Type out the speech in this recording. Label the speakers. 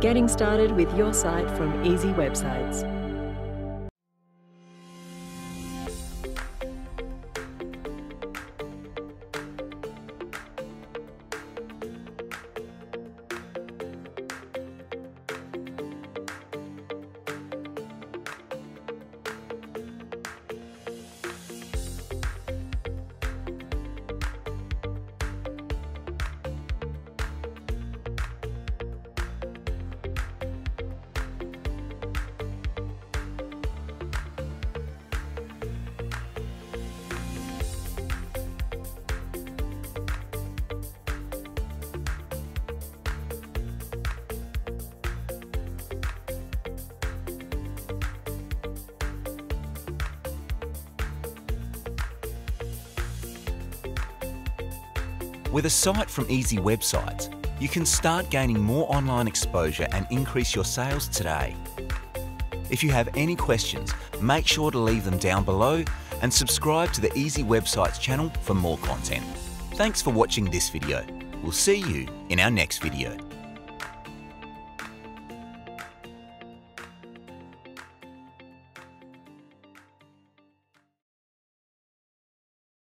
Speaker 1: Getting started with your site from Easy Websites.
Speaker 2: With a site from Easy Websites, you can start gaining more online exposure and increase your sales today. If you have any questions, make sure to leave them down below and subscribe to the Easy Websites channel for more content. Thanks for watching this video. We'll see you in our next video.